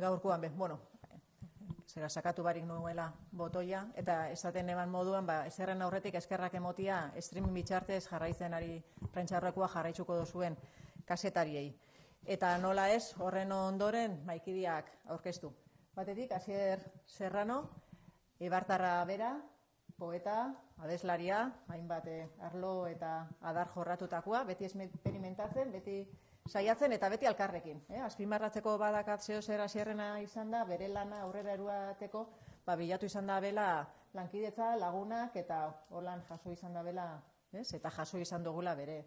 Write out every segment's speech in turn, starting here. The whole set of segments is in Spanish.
gaurkoan, be, bueno, zera sakatu barik nuela botoia, eta esaten eban moduan, ba, ezerren aurretik eskerrak emotia, streaming bitxartez jarraitzen ari prentxarrakoa jarraitzuko dozuen kasetariei. Eta nola ez, horren ondoren, maikidiak aurkeztu. Batetik, Asier Serrano, Ibartarra bera, poeta, adeslaria, hainbat eh, arlo eta adar jorratutakoa, beti experimentatzen, beti saiatzen eta beti alkarrekin. Eh? Azpimarratzeko badakat zeo zer asierrena izan da, bere lana aurrera eruateko, ba, bilatu izan da bela lankidetza, lagunak eta holan jaso izan da bela, ez? eta jaso izan dugula bere,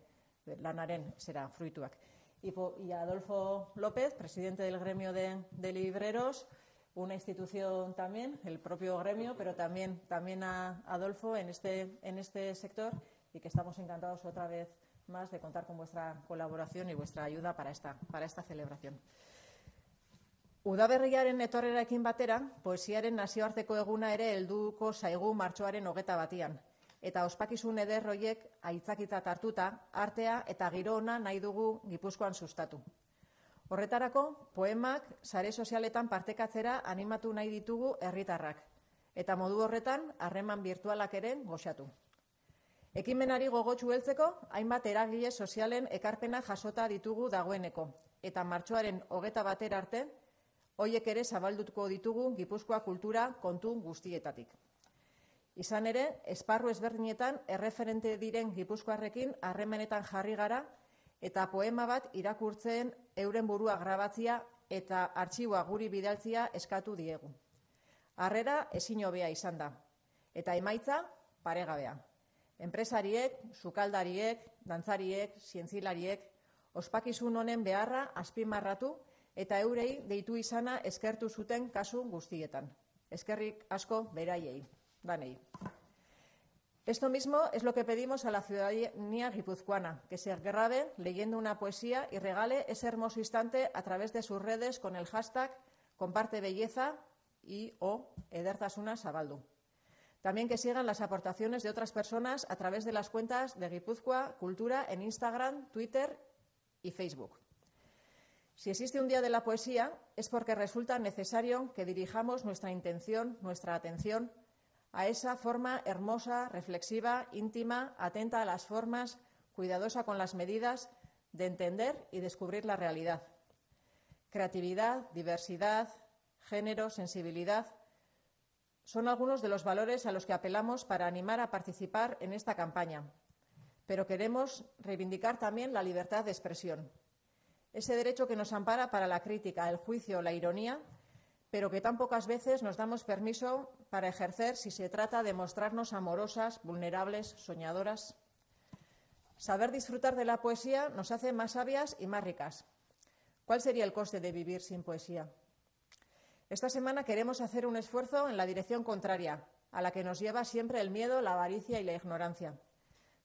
lanaren zera fruituak. Y, Adolfo López, presidente del gremio de, de, libreros, una institución también, el propio gremio, pero también, también a Adolfo en este, en este sector y que estamos encantados otra vez más de contar con vuestra colaboración y vuestra ayuda para esta, para esta celebración. Udaberriaren etorreraekin batera, poesiaren nazioarteko eguna ere helduko zaigu martxoaren hogeta batian. Eta ospakizun ederroiek aitzakitzat hartuta, artea eta giro ona nahi dugu gipuzkoan sustatu. Horretarako, poemak sare sozialetan partekatzera animatu nahi ditugu herritarrak. Eta modu horretan, harreman virtualak ere goxatu. Ekimenari gogotsu heltzeko, hainbat eragile sozialen ekarpena jasota ditugu dagoeneko. Eta martxoaren hogeta batera arte, hoiek ere zabaldutuko ditugu Gipuzkoa kultura kontu guztietatik. Izan ere, esparru ezberdinetan erreferente diren Gipuzkoarrekin harremenetan jarri gara eta poema bat irakurtzen euren burua grabatzia eta artxiboa guri bidaltzia eskatu diegu. Harrera ezin hobea izan da eta emaitza paregabea. Enpresariek, sukaldariek, dantzariek, zientzilariek, ospakizun honen beharra azpimarratu eta eurei deitu izana eskertu zuten kasu guztietan. Eskerrik asko beraiei, danei. Esto mismo es lo que pedimos a la ciudadanía guipuzcoana, que se grabe leyendo una poesía y regale ese hermoso instante a través de sus redes con el hashtag comparte belleza y o edertasuna sabaldu. También que sigan las aportaciones de otras personas a través de las cuentas de Guipúzcoa Cultura en Instagram, Twitter y Facebook. Si existe un día de la poesía es porque resulta necesario que dirijamos nuestra intención, nuestra atención a esa forma hermosa, reflexiva, íntima, atenta a las formas, cuidadosa con las medidas de entender y descubrir la realidad. Creatividad, diversidad, género, sensibilidad son algunos de los valores a los que apelamos para animar a participar en esta campaña. Pero queremos reivindicar también la libertad de expresión, ese derecho que nos ampara para la crítica, el juicio, la ironía, pero que tan pocas veces nos damos permiso para ejercer si se trata de mostrarnos amorosas, vulnerables, soñadoras. Saber disfrutar de la poesía nos hace más sabias y más ricas. ¿Cuál sería el coste de vivir sin poesía? Esta semana queremos hacer un esfuerzo en la dirección contraria, a la que nos lleva siempre el miedo, la avaricia y la ignorancia.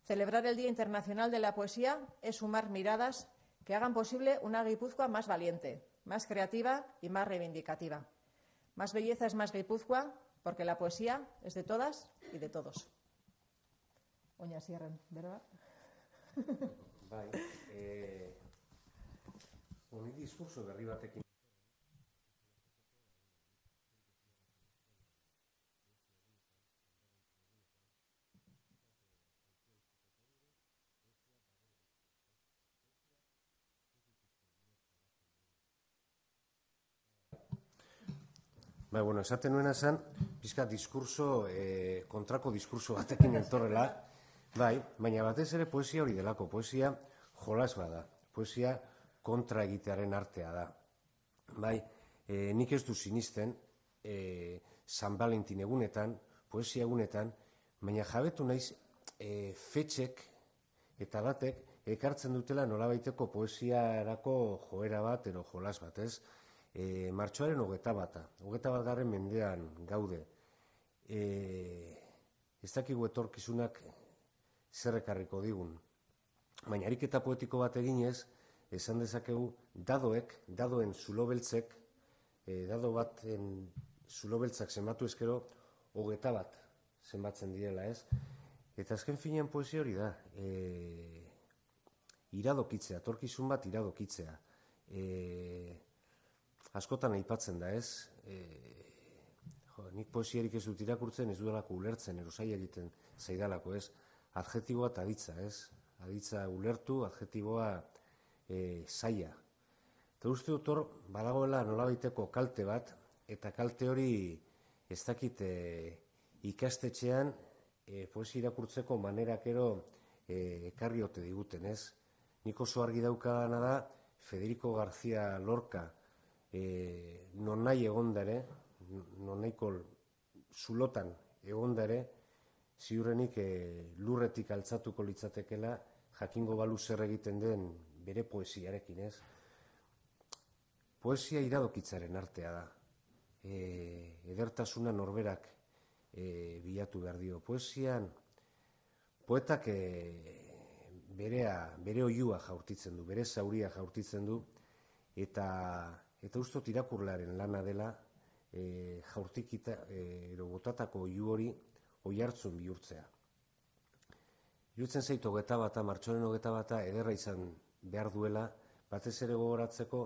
Celebrar el Día Internacional de la Poesía es sumar miradas que hagan posible una Guipúzcoa más valiente, más creativa y más reivindicativa. Más belleza es más Guipúzcoa porque la poesía es de todas y de todos. Oña ¿verdad? Eh, Bai, bueno, esaten nuena zen, pizka diskurso, e, kontrako diskurso batekin entorrela, bai, baina batez ere poesia hori delako, poesia jolas bada, poesia kontra egitearen artea da. Bai, e, nik ez du sinisten, e, San Valentin egunetan, poesia egunetan, baina jabetu naiz e, fetxek eta batek ekartzen dutela nolabaiteko poesiarako joera bat, ero jolas bat, ez? E, martxoaren hogeta bata, hogeta bat garren mendean gaude, e, ez dakigu etorkizunak zerrekarriko digun. Baina ariketa poetiko bat eginez, esan dezakegu dadoek, dadoen zulobeltzek, e, dado baten zulobeltzak zenbatu eskero, hogeta bat zenbatzen direla ez. Eta azken finean poesia hori da, e, iradokitzea, torkizun bat iradokitzea. E, askotan aipatzen da, ez? E, jo, nik poesiarik ez dut irakurtzen, ez dudalako ulertzen, erosai egiten zaidalako, ez? Adjetiboa eta aditza, ez? Aditza ulertu, adjetiboa e, zaia. Eta uste dut hor, badagoela nolabaiteko kalte bat, eta kalte hori ez dakit e, ikastetxean e, poesi irakurtzeko manerakero e, ekarri ote diguten, ez? Nik oso argi daukadana da, Federico García Lorca e, non nahi egondare, non nahiko zulotan egondare, ziurrenik e, lurretik altzatuko litzatekela jakingo balu zer egiten den bere poesiarekin, ez? Poesia iradokitzaren artea da. E, edertasuna norberak e, bilatu behar dio. Poesian, poetak e, berea, bere oiua jaurtitzen du, bere zauria jaurtitzen du, eta, eta ustot irakurlaren lana dela, e, jaurtikita, e, botatako oiu hori oi hartzun bihurtzea. Irutzen zaitu hogeta bata, martxoren hogeta bata, ederra izan behar duela, batez ere gogoratzeko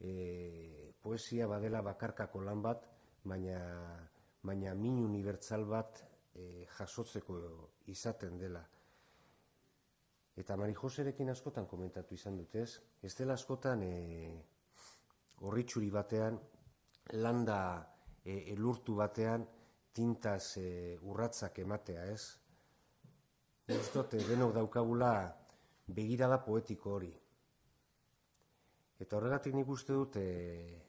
e, poesia badela bakarkako lan bat, baina baina min unibertsal bat e, jasotzeko izaten dela. Eta Mari Joserekin askotan komentatu izan dut, ez? Ez dela askotan e, horritxuri batean, landa e, elurtu batean, tintaz e, urratzak ematea, ez? Ez dut, denok daukagula begirada poetiko hori. Eta horregatik nik uste dut, e,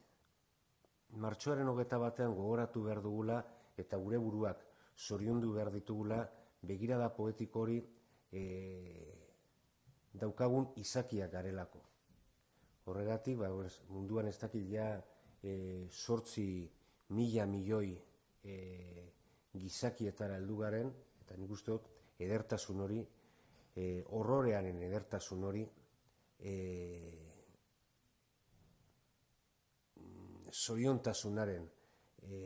martxoaren hogeta batean gogoratu behar dugula eta gure buruak zoriondu behar ditugula begirada poetiko hori e, daukagun izakiak garelako. Horregatik, ba, munduan ez dakit ja e, sortzi mila milioi e, gizakietara heldu garen, eta nik uste dut, edertasun hori, e, horrorearen edertasun hori, e, zoriontasunaren e,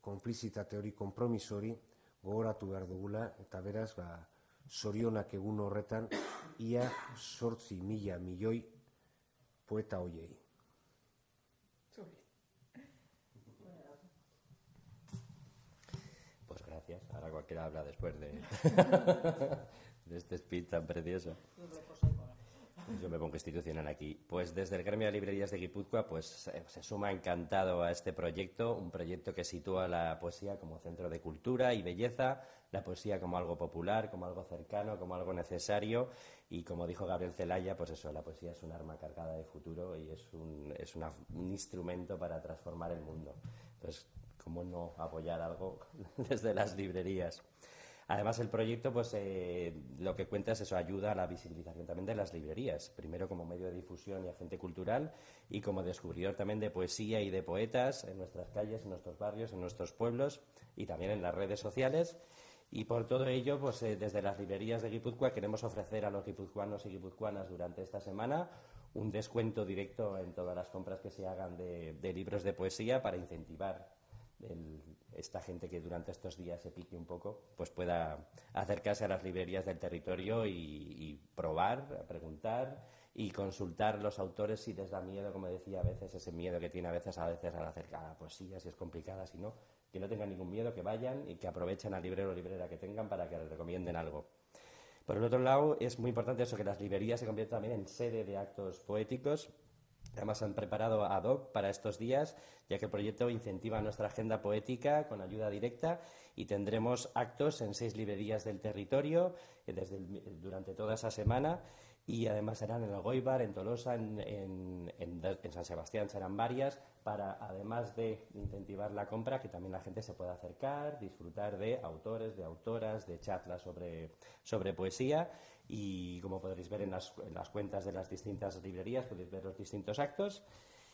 konplizitate hori, kompromiso hori gogoratu behar dugula, eta beraz, ba, zorionak egun horretan, ia sortzi mila milioi poeta hoiei. Pues gracias. Ahora cualquiera habla después de, de este speech tan precioso. Yo me pongo institucional aquí. Pues desde el gremio de librerías de Guipúzcoa pues se suma encantado a este proyecto, un proyecto que sitúa la poesía como centro de cultura y belleza, la poesía como algo popular, como algo cercano, como algo necesario y como dijo Gabriel Celaya, pues eso, la poesía es un arma cargada de futuro y es un, es una, un instrumento para transformar el mundo. Entonces, ¿cómo no apoyar algo desde las librerías? Además, el proyecto, pues, eh, lo que cuenta es eso, ayuda a la visibilización también de las librerías, primero como medio de difusión y agente cultural y como descubridor también de poesía y de poetas en nuestras calles, en nuestros barrios, en nuestros pueblos y también en las redes sociales. Y por todo ello, pues eh, desde las librerías de Guipúzcoa queremos ofrecer a los guipuzcoanos y guipuzcoanas durante esta semana un descuento directo en todas las compras que se hagan de, de libros de poesía para incentivar el, esta gente que durante estos días se pique un poco, pues pueda acercarse a las librerías del territorio y, probar, preguntar y consultar los autores si les da miedo, como decía a veces, ese miedo que tiene a veces a veces al acercar a la poesía, si es complicada, si no, que no tengan ningún miedo, que vayan y que aprovechen al librero o librera que tengan para que les recomienden algo. Por el otro lado, es muy importante eso, que las librerías se conviertan también en sede de actos poéticos Además, han preparado ad hoc para estos días, ya que el proyecto incentiva nuestra agenda poética con ayuda directa y tendremos actos en seis librerías del territorio eh, desde durante toda esa semana y además serán en Algoibar, en Tolosa, en, en, San Sebastián serán varias para, además de incentivar la compra, que también la gente se pueda acercar, disfrutar de autores, de autoras, de charlas sobre, sobre poesía y como podréis ver en las, en las cuentas de las distintas librerías, podéis ver los distintos actos.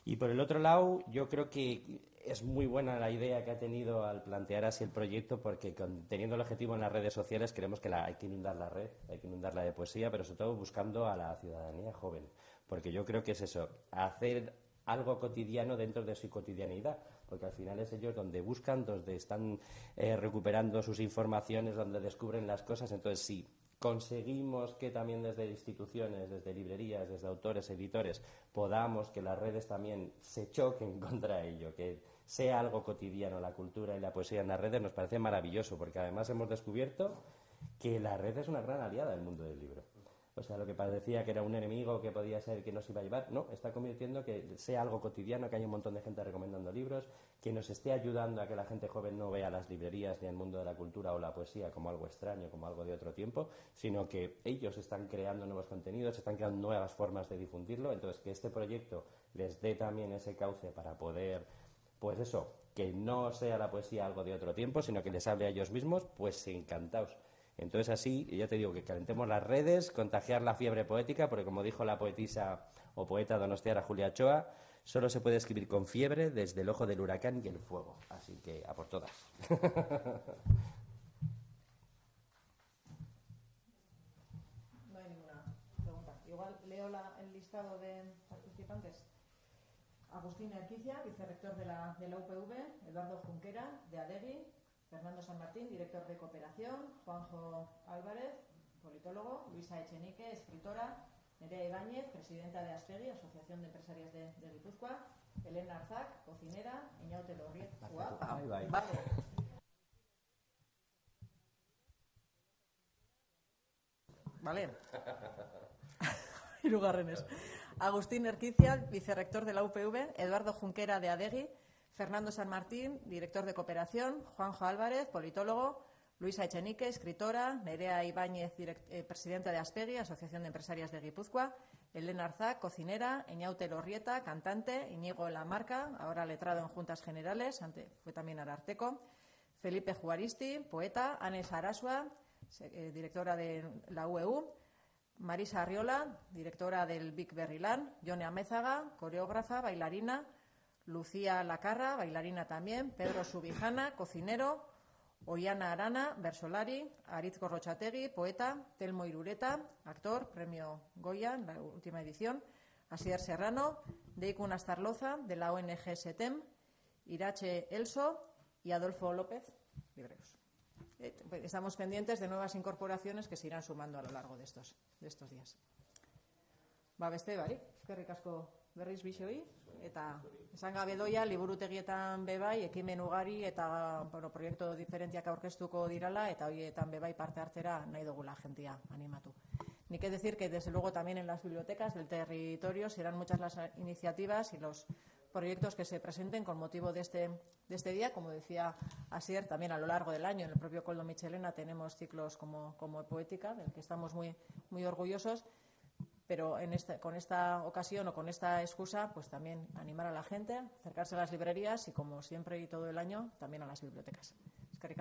Y por el otro lado, yo creo que es muy buena la idea que ha tenido al plantear así el proyecto, porque con, teniendo el objetivo en las redes sociales, creemos que la, hay que inundar la red, hay que inundarla de poesía, pero sobre todo buscando a la ciudadanía joven. Porque yo creo que es eso, hacer algo cotidiano dentro de su cotidianidad, porque al final es ellos donde buscan, donde están eh, recuperando sus informaciones, donde descubren las cosas. Entonces, sí, conseguimos que también desde instituciones, desde librerías, desde autores, editores, podamos que las redes también se choquen contra ello, que sea algo cotidiano la cultura y la poesía en las redes, nos parece maravilloso, porque además hemos descubierto que la red es una gran aliada del mundo del libro. O sea, lo que parecía que era un enemigo que podía ser que nos iba a llevar, no, está convirtiendo que sea algo cotidiano, que haya un montón de gente recomendando libros, que nos esté ayudando a que la gente joven no vea las librerías ni el mundo de la cultura o la poesía como algo extraño, como algo de otro tiempo, sino que ellos están creando nuevos contenidos, están creando nuevas formas de difundirlo, entonces que este proyecto les dé también ese cauce para poder, pues eso, que no sea la poesía algo de otro tiempo, sino que les hable a ellos mismos, pues encantados. Entonces así, ya te digo, que calentemos las redes, contagiar la fiebre poética, porque como dijo la poetisa o poeta donostiara Julia Ochoa, solo se puede escribir con fiebre desde el ojo del huracán y el fuego. Así que a por todas. No hay ninguna pregunta. Igual leo el listado de participantes. Agustín Erquicia, vicerrector de la, de la UPV, Eduardo Junquera, de ADEGI, Fernando San Martín, director de Cooperación, Juanjo Álvarez, politólogo, Luisa Echenique, escritora, Nerea Ibáñez, presidenta de Aspegui, Asociación de Empresarias de, de Guipúzcoa, Elena Arzac, cocinera, Iñaute Lorriet, guapa, vale. Hirugarrenez. Agustín Erquicia, vicerrector de la UPV, Eduardo Junquera de ADEGI, Fernando San Martín, director de Cooperación, Juanjo Álvarez, politólogo, Luisa Echenique, escritora, Nerea Ibáñez, eh, presidenta de Aspegui, Asociación de Empresarias de Guipúzcoa, Elena Arzac, cocinera, Eñaute Lorrieta, cantante, Iñigo Lamarca, ahora letrado en Juntas Generales, ante- fue también ararteco, Felipe Juaristi, poeta, Anes Arasua, eh, directora de la UEU, Marisa Arriola, directora del Big Berrilán, Yone Amézaga, coreógrafa, bailarina, Lucía Lacarra, bailarina también, Pedro Subijana, cocinero, Oiana Arana, versolari, Aritz Gorrochategui, poeta, Telmo Irureta, actor, premio Goya en la última edición, Asier Serrano, Deikun Astarloza, de la ONG SETEM, Irache Elso y Adolfo López, libreros. Eh, Estamos pendientes de nuevas incorporaciones que se irán sumando a lo largo de estos, de estos días. Ba, beste, barik, eskerrik asko berriz bixoi, eta esan gabe doia, liburutegietan bebai, ekimen ugari eta bueno, proiektu diferentiak aurkeztuko dirala, eta horietan bebai parte hartzera nahi dugula jentia animatu. Ni que decir que, desde luego, también en las bibliotecas del territorio serán muchas las iniciativas y los proyectos que se presenten con motivo de este, de este día. Como decía Asier, también a lo largo del año en el propio Coldo Michelena tenemos ciclos como, como Poética, del que estamos muy, muy orgullosos. Pero en este, con esta ocasión o con esta excusa, pues también animar a la gente, acercarse a las librerías y, como siempre y todo el año, también a las bibliotecas. Es que.